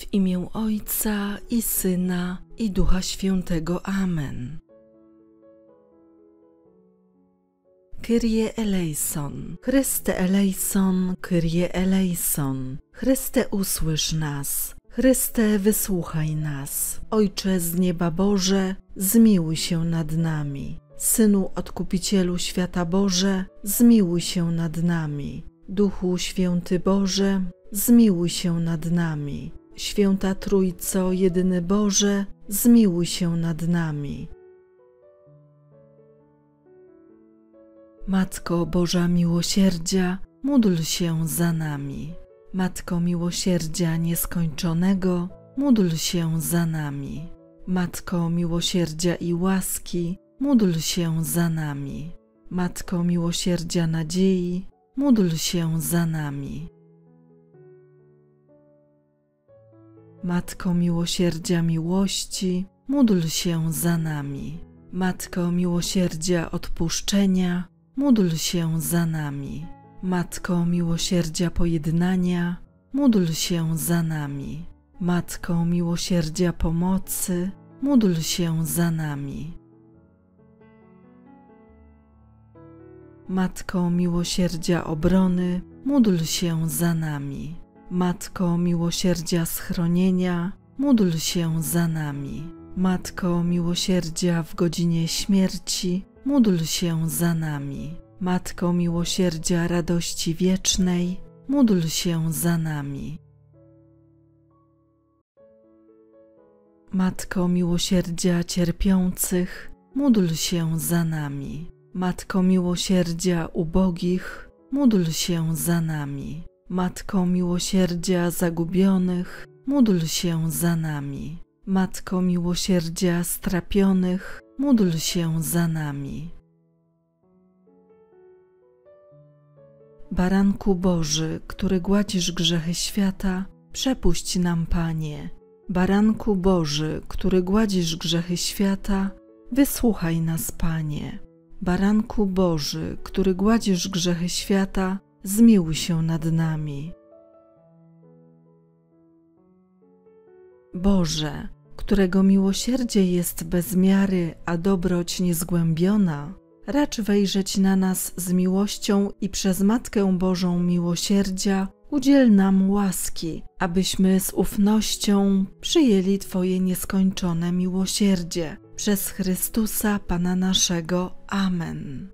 W imię Ojca i Syna i Ducha Świętego. Amen. Kyrie eleison, Chryste eleison, Kyrie eleison, Chryste usłysz nas, Chryste wysłuchaj nas. Ojcze z nieba Boże, zmiłuj się nad nami. Synu Odkupicielu Świata Boże, zmiłuj się nad nami. Duchu Święty Boże, zmiłuj się nad nami. Święta Trójco, jedyny Boże, zmiłuj się nad nami. Matko Boża Miłosierdzia, módl się za nami. Matko Miłosierdzia Nieskończonego, módl się za nami. Matko Miłosierdzia i łaski, módl się za nami. Matko Miłosierdzia Nadziei, módl się za nami. Matko Miłosierdzia Miłości, módl się za nami. Matko Miłosierdzia Odpuszczenia, módl się za nami. Matko Miłosierdzia Pojednania, módl się za nami. Matko Miłosierdzia Pomocy, módl się za nami. Matko Miłosierdzia Obrony, módl się za nami. Matko Miłosierdzia Schronienia, módl się za nami. Matko Miłosierdzia w godzinie śmierci, módl się za nami. Matko Miłosierdzia Radości Wiecznej, módl się za nami. Matko Miłosierdzia Cierpiących, módl się za nami. Matko Miłosierdzia Ubogich, módl się za nami. Matko Miłosierdzia Zagubionych, módl się za nami. Matko Miłosierdzia Strapionych, módl się za nami. Baranku Boży, który gładzisz grzechy świata, przepuść nam, Panie. Baranku Boży, który gładzisz grzechy świata, wysłuchaj nas, Panie. Baranku Boży, który gładzisz grzechy świata, zmiłuj się nad nami. Boże, którego miłosierdzie jest bez miary, a dobroć niezgłębiona, racz wejrzeć na nas z miłością i przez Matkę Bożą miłosierdzia udziel nam łaski, abyśmy z ufnością przyjęli Twoje nieskończone miłosierdzie. Przez Chrystusa Pana naszego. Amen.